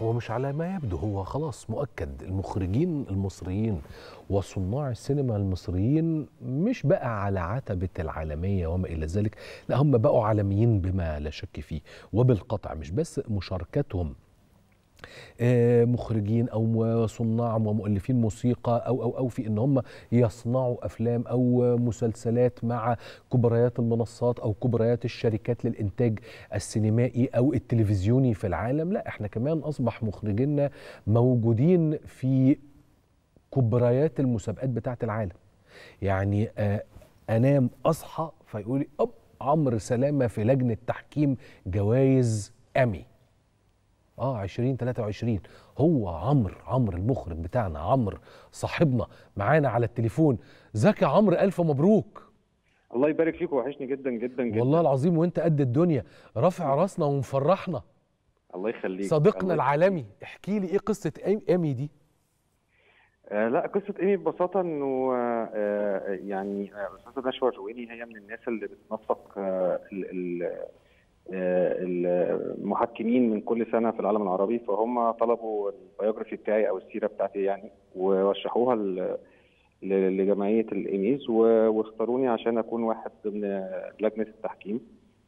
هو مش على ما يبدو هو خلاص مؤكد. المخرجين المصريين وصناع السينما المصريين مش بقى على عتبة العالمية وما إلى ذلك لا هم بقوا عالميين بما لا شك فيه. وبالقطع مش بس مشاركتهم مخرجين أو صناع ومؤلفين موسيقى أو أو أو في إن هم يصنعوا أفلام أو مسلسلات مع كبريات المنصات أو كبريات الشركات للإنتاج السينمائي أو التلفزيوني في العالم. لا إحنا كمان أصبح مخرجينا موجودين في كبريات المسابقات بتاعة العالم. يعني آه، أنام أصحى فيقول لي أب عمرو سلامة في لجنة تحكيم جوائز أمي. آه 2023 هو عمرو عمرو المخرج بتاعنا عمرو صاحبنا معانا على التليفون. ازيك يا عمرو ألف مبروك. الله يبارك فيك وحشني جدا جدا جدا. والله العظيم وأنت قد الدنيا. رافع راسنا ومفرحنا. الله يخليك. صديقنا الله العالمي احكي لي إيه قصة ايمي دي؟ آه لا قصة ايمي ببساطة إنه آه آه، يعني آه، الاستاذة نشوى الرويني هي من الناس اللي بتنسق آه ال- آه، المحكمين من كل سنة في العالم العربي فهم طلبوا البيوجرافي بتاعي أو السيرة بتاعتي يعني ورشحوها ل- ل- لجمعية الايميز واختاروني عشان أكون واحد ضمن لجنة التحكيم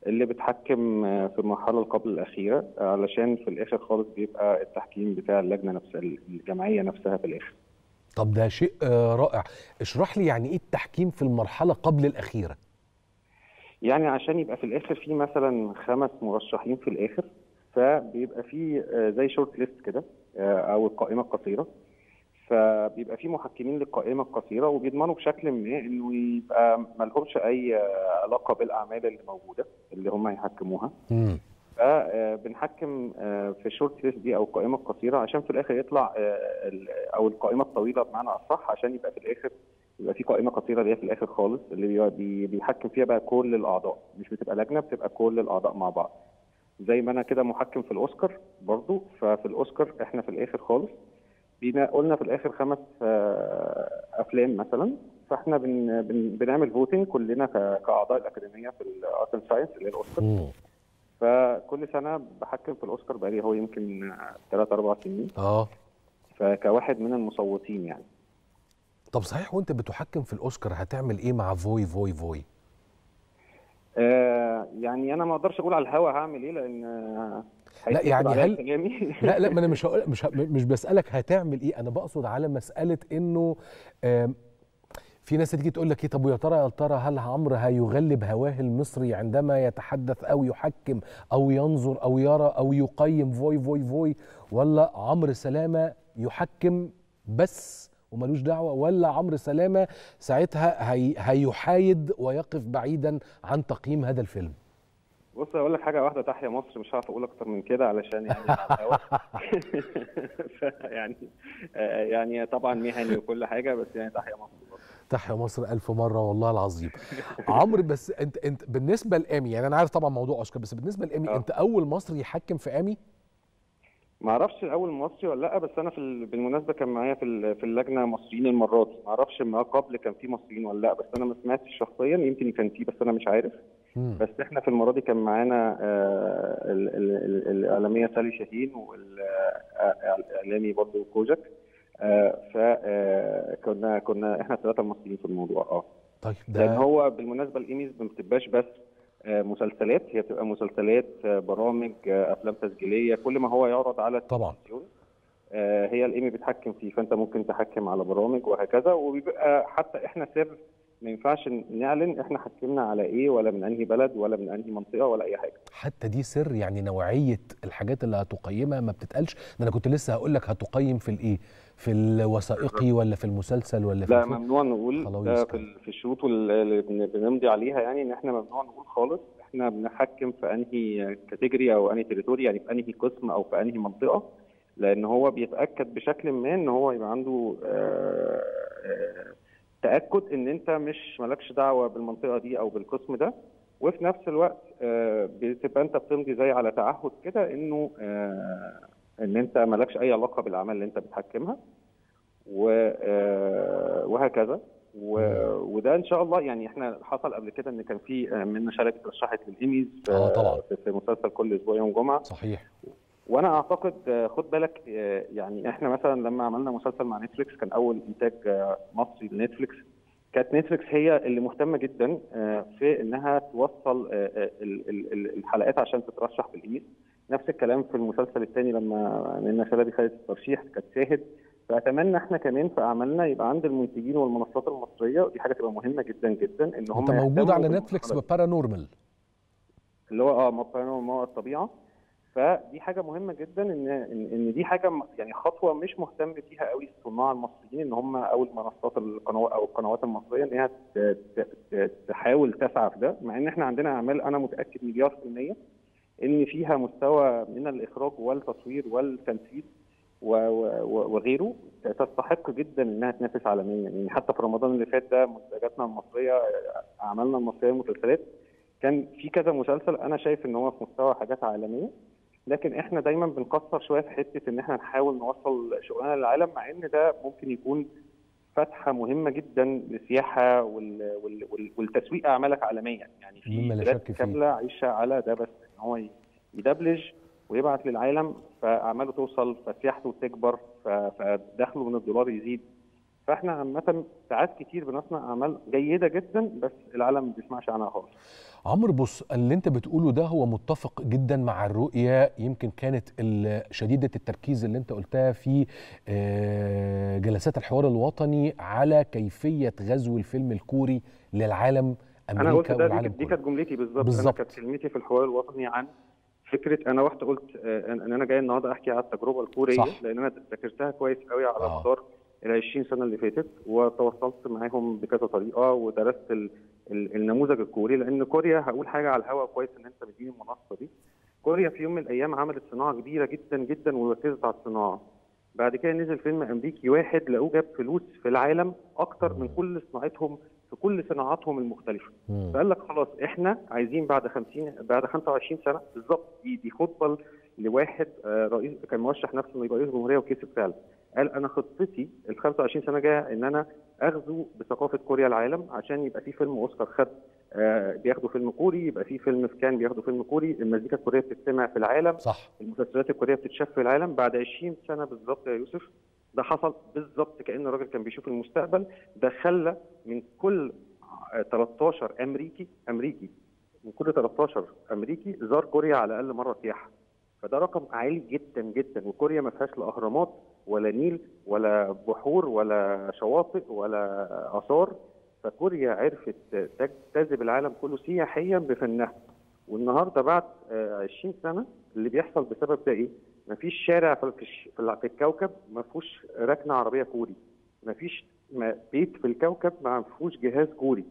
اللي بتحكم آه، في المرحلة اللي قبل الأخيرة آه، علشان في الآخر خالص بيبقى التحكيم بتاع اللجنة نفسها الجمعية نفسها في الآخر. طب ده شيء آه رائع. اشرح لي يعني إيه التحكيم في المرحلة قبل الأخيرة؟ يعني عشان يبقى في الآخر في مثلا خمس مرشحين في الآخر فبيبقى في آه، زي short list كده آه، أو القائمة القصيرة. فبيبقى في محكمين للقائمة القصيرة وبيضمنوا بشكل ما إنه يبقى ما لهمش أي آه، علاقة بالأعمال اللي موجودة اللي هم هيحكموها فبنحكم في ال short list دي أو القائمه القصيره عشان في الآخر يطلع آه، أو القائمة الطويلة بمعنى أصح عشان يبقى في الآخر يبقى في قائمة قصيره اللي هي في الآخر خالص اللي بي- بي- بيحكم فيها بقى كل الأعضاء. مش بتبقى لجنة بتبقى كل الأعضاء مع بعض. زي ما أنا كده محكم في الأوسكار برضو ففي الأوسكار إحنا في الآخر خالص. بينا قلنا في الآخر خمس آه، أفلام مثلا. فإحنا بن بن بنعمل voting كلنا كأعضاء الأكاديمية في ال Arts and Science اللي هي الأوسكار. فكل سنة بحكم في الأوسكار بقالي هو يمكن ثلاث أربع سنين. آه. فكواحد من المصوتين يعني. طب صحيح وانت بتحكم في الأوسكار هتعمل إيه مع فوي فوي فوي؟ آه يعني أنا ما أقدرش أقول على الهوا هعمل إيه لأن آه، هيتكتب يعني هل- لا لا ما أنا مش هقول مش ه- مش بسألك هتعمل إيه أنا بقصد على مسألة إنه في ناس تيجي تقول لك إيه طب ويا ترى يا ترى هل عمرو هيغلب هواه المصري عندما يتحدث أو يحكم أو ينظر أو يرى أو يقيم فوي فوي فوي؟ ولا عمرو سلامة يحكم بس وملوش دعوة ولا عمرو سلامة ساعتها هي هيحايد ويقف بعيدا عن تقييم هذا الفيلم بص أقول لك حاجة واحدة تحيا مصر مش هعرف أقول أكتر من كده علشان يعني يعني يعني طبعا مهني وكل حاجة بس يعني تحيا مصر. تحيا مصر ألف مرة والله العظيم عمرو بس أنت أنت بالنسبة لآمي يعني أنا عارف طبعا موضوع أوسكار بس بالنسبة لآمي آه. أنت أول مصري يحكم في آمي ما أعرفش الأول مصري ولا لأ بس أنا في ال- بالمناسبة كان معايا في في اللجنة مصريين المرة دي. ما أعرفش ما قبل كان في مصريين ولا لأ بس أنا ما سمعتش شخصيا يمكن كان في بس أنا مش عارف. مم. بس إحنا في المرة دي كان معانا آه، ال- ال- ال- الإعلامية سالي شاهين والإعلامي برضه كوجك. فكنا كنا إحنا الثلاثه المصريين في الموضوع آه. طيب لأن ده هو بالمناسبة الإيميز ما بتبقاش بس آه، مسلسلات. هي بتبقى مسلسلات آه، برامج آه، أفلام تسجيلية كل ما هو يعرض على طبعا. آه، هي الايمي بتحكم فيه فأنت ممكن تحكم على برامج وهكذا. وبيبقى حتى إحنا سر ما ينفعش نعلن إحنا حكمنا على إيه ولا من أنهي بلد ولا من أنهي منطقة ولا أي حاجة. حتى دي سر يعني نوعية الحاجات اللي هتقيمها ما بتتقالش. ده أنا كنت لسه هقول لك هتقيم في الإيه. في الوثائقي ولا في المسلسل ولا في لا؟ ممنوع نقول كده. في في الشروط اللي بن- بنمضي عليها يعني إن إحنا ممنوع نقول خالص إحنا بنحكم في أنهي category أو أنهي territory يعني في أنهي قسم أو في أنهي منطقة لأن هو بيتأكد بشكل ما إن هو يبقى عنده آه، آه، تأكد إن أنت مش مالكش دعوة بالمنطقة دي أو بالقسم ده وفي نفس الوقت آه، بتبقى أنت بتمضي زي على تعهد كده إنه آه، إن أنت مالكش أي علاقة بالأعمال اللي أنت بتحكمها و- آه، وهكذا. و- وده إن شاء الله يعني إحنا حصل قبل كده إن كان في آه، منا شركة رشحت للإيميز في- آه، طبعاً. في- مسلسل كل أسبوع يوم جمعة. صحيح. وأنا أعتقد آه، خد بالك يعني إحنا مثلا لما عملنا مسلسل مع نتفليكس كان أول إنتاج مصري لنتفليكس. كانت نتفليكس هي اللي مهتمة جدا في إنها توصل ال- ال- ال- الحلقات عشان تترشح الإيمي نفس الكلام في المسلسل الثاني لما منى شلبي خدت الترشيح كانت شاهد. فأتمنى إحنا كمان في أعمالنا يبقى عند المنتجين والمنصات المصرية ودي حاجة تبقى مهمة جدا جدا إن هم موجود على نتفليكس دي. ببارانورمال. اللي هو آه وموقع الطبيعة. فدي حاجة مهمة جدا إن إن, دي حاجة يعني خطوة مش مهتم فيها قوي الصناع المصريين إن هم أو المنصات القنوات أو القنوات المصرية إن هي تحاول تسعى في ده. مع إن إحنا عندنا أعمال أنا متأكد مليار في المية. إن فيها مستوى من الإخراج والتصوير والتنفيذ وغيره تستحق جدا إنها تنافس عالميا. يعني حتى في رمضان اللي فات ده منتجاتنا المصرية أعمالنا المصرية المسلسلات كان في كذا مسلسل أنا شايف إن هو في مستوى حاجات عالمية. لكن إحنا دايما بنقصر شوية في حتة إن إحنا نحاول نوصل شغلنا للعالم مع إن ده ممكن يكون فتحة مهمة جدا للسياحه وال... وال... وال... والتسويق أعمالك عالميا يعني في. كاملة عايشة على ده بس إن هو يدبلج ويبعت للعالم فأعماله توصل فسياحته تكبر. فدخله من الدولار يزيد فاحنا عامة ساعات كتير بنصنع أعمال جيدة جدا بس العالم ما بيسمعش عنها خالص عمرو بص اللي انت بتقوله ده هو متفق جدا مع الرؤية يمكن كانت شديدة التركيز اللي انت قلتها في آه، جلسات الحوار الوطني على كيفية غزو الفيلم الكوري للعالم أنا قلت أمريكا ده دي كانت- جملتي بالظبط أنا. كانت كلمتي في الحوار الوطني عن فكرة أنا رحت قلت آه، إن أنا جاي النهارده أحكي على التجربة الكورية صح. لأن أنا ذاكرتها كويس قوي على آه. ال 20 سنة اللي فاتت وتواصلت معاهم بكذا طريقة ودرست ال ال النموذج الكوري لأن كوريا هقول حاجة على الهواء كويس إن أنت مديني المنصة دي. كوريا في يوم من الأيام عملت صناعة كبيرة جدا جدا وركزت على الصناعة. بعد كده نزل فيلم أمريكي واحد لقوه جاب فلوس في العالم أكتر من كل صناعتهم في كل صناعاتهم المختلفة. فقال لك خلاص إحنا عايزين بعد 50 بعد 25 سنة بالظبط دي دي خطبة لواحد آه، رئيس كان مرشح نفسه إنه يبقى رئيس جمهورية وكسب فعلا قال أنا خطتي ال 25 سنة جاية إن أنا اغزو بثقافة كوريا العالم عشان يبقى في فيلم أوسكار خد آه، بياخدوا فيلم كوري يبقى في فيلم في كان بياخدوا فيلم كوري المزيكا الكورية بتتسمع في العالم. صح. المسلسلات الكورية بتتشاف في العالم. بعد 20 سنة بالظبط يا يوسف ده حصل بالظبط كأن الراجل كان بيشوف المستقبل. ده خلى من كل آه، 13 أمريكي أمريكي من كل 13 أمريكي زار كوريا على الاقل مرة سياحة. فده رقم عالي جدا جدا وكوريا ما فيهاش لا اهرامات ولا نيل ولا بحور ولا شواطئ ولا آثار فكوريا عرفت تجذب العالم كله سياحيا بفنها والنهاردة بعد آه، 20 سنة اللي بيحصل بسبب ده إيه؟ مفيش شارع في الكوكب ما فيهوش ركنة عربية كوري مفيش بيت في الكوكب ما فيهوش جهاز كوري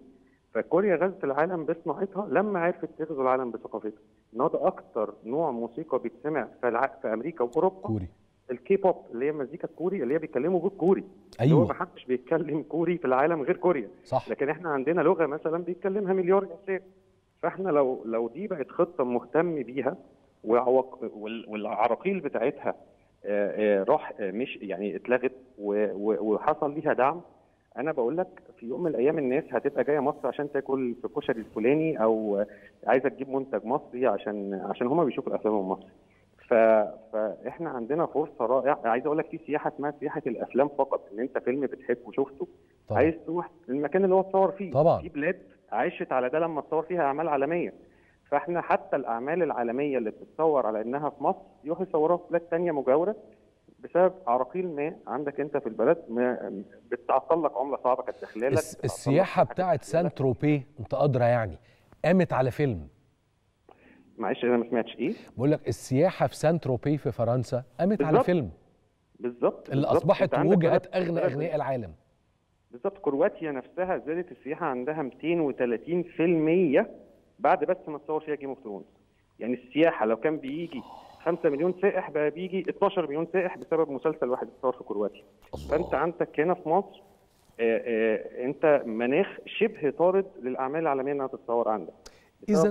فكوريا غزت العالم بصناعتها لما عرفت تغزو العالم بثقافتها النهارده أكتر نوع موسيقى بيتسمع في. في أمريكا وأوروبا كوري الكي بوب اللي هي المزيكا الكوري اللي هي بيتكلموا بالكوري اللي هو ما أيوه حدش بيتكلم كوري في العالم غير كوريا. صح. لكن إحنا عندنا لغة مثلا بيتكلمها مليار إنسان. فإحنا لو لو دي بقت خطة مهتم بيها وعوق- والعراقيل بتاعتها راح مش يعني اتلغت وحصل ليها دعم أنا بقول لك في يوم من الأيام الناس هتبقى جاية مصر عشان تاكل في الكشري الفلاني أو عايزة تجيب منتج مصري عشان عشان هما بيشوفوا الأفلام المصري. ف... فاحنا عندنا فرصة رائعة. عايز أقول لك في سياحة اسمها سياحة الأفلام فقط إن أنت فيلم بتحبه وشفته طبعا. عايز تروح المكان اللي هو اتصور فيه. طبعا. في بلاد عاشت على ده لما تصور فيها أعمال عالمية. فاحنا حتى الأعمال العالمية اللي بتتصور على إنها في مصر يروحوا يصوروها في بلاد تانية مجاورة بسبب عراقيل ما عندك أنت في البلد ما بتعطل لك عملة صعبة كانت داخلة لك الس- بتعطل لك السياحة حاجات بتاعت. سان تروبيه انت ادرى يعني قامت على فيلم. معلش أنا ما سمعتش إيه؟ بقول لك السياحة في سان تروبيه في فرنسا قامت على. فيلم. بالظبط اللي. أصبحت بلد- أغنى أغنياء العالم. بالظبط. كرواتيا نفسها زادت السياحة عندها 230% بعد بس ما تصور فيها Game of Thrones يعني السياحة لو كان بيجي 5 مليون سائح بقى بيجي 12 مليون سائح بسبب مسلسل واحد اتصور في كرواتيا. فأنت عندك هنا في مصر آه، آه، أنت مناخ شبه طارد للأعمال العالمية إنها تتصور عندك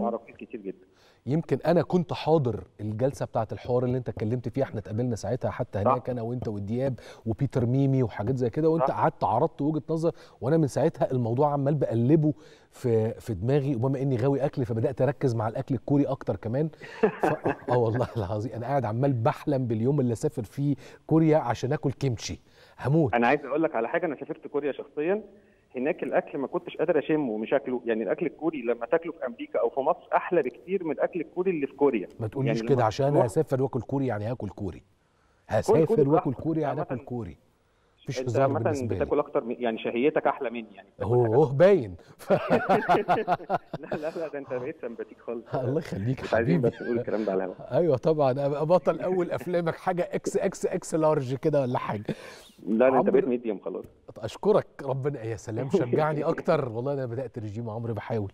عراقيل كتير جدا. يمكن أنا كنت حاضر الجلسة بتاعه الحوار اللي أنت اتكلمت فيها إحنا اتقابلنا ساعتها حتى هناك أنا وأنت ودياب وبيتر ميمي وحاجات زي كده وأنت. قعدت عرضت وجهة نظر وأنا من ساعتها الموضوع عمال بقلبه في في دماغي وبما إني غاوي أكل فبدأت أركز مع الأكل الكوري أكتر كمان. ف... آه والله العظيم أنا قاعد عمال بحلم باليوم اللي أسافر فيه كوريا عشان آكل كيمشي. هموت. أنا عايز أقول لك على حاجة أنا سافرت كوريا شخصيا. هناك الأكل ما كنتش قادر أشمه ومش أكله. يعني الأكل الكوري لما تاكله في أمريكا أو في مصر أحلى بكتير من الأكل الكوري اللي في كوريا. ما تقوليش يعني كده عشان تروح- هسافر وآكل كوري يعني هاكل كوري. هسافر وآكل. كوري يعني آكل كوري. مفيش هزار لي. بتاكل أكتر من يعني شهيتك أحلى مني يعني هو باين. لا لا لا ده أنت بقيت sympathique خالص. الله يخليك مش عايزين حبيبي. بس نقول الكلام ده على الهواء أيوه طبعا بطل أول أفلامك حاجة إكس إكس إكس لارج كده ولا حاجة. لا ده انت بقيت medium خلاص. أشكرك ربنا يا سلام شجعني أكتر. والله أنا بدأت رجيم عمرو بحاول.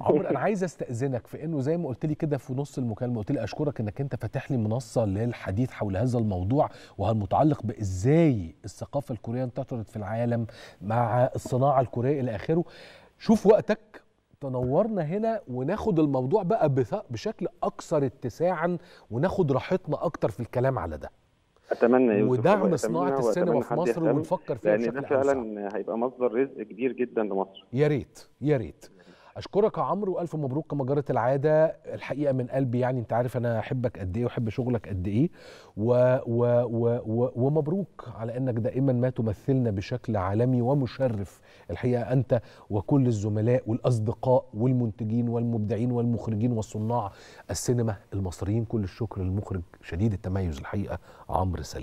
عمرو أنا عايز أستأذنك في إنه زي ما قلت لي كده في نص المكالمة قلت لي أشكرك إنك أنت فاتح لي منصة للحديث حول هذا الموضوع وهالمتعلق بإزاي الثقافة الكورية انتشرت في العالم مع الصناعة الكورية إلى آخره. شوف وقتك تنورنا هنا وناخد الموضوع بقى بشكل أكثر اتساعا وناخد راحتنا أكتر في الكلام على ده. أتمنى يوسف ودعم صناعة السينما في مصر ونفكر فيها لأن ده فعلا هيبقى مصدر رزق كبير جدا لمصر. يا ريت يا ريت. أشكرك يا عمرو والف مبروك كما جرت العادة. الحقيقة من قلبي يعني أنت عارف أنا أحبك قد إيه وأحب شغلك قد إيه. و و و و ومبروك على إنك دائما ما تمثلنا بشكل عالمي ومشرف. الحقيقة أنت وكل الزملاء والأصدقاء والمنتجين والمبدعين والمخرجين وصناع السينما المصريين كل الشكر للمخرج شديد التميز. الحقيقة عمرو سلامه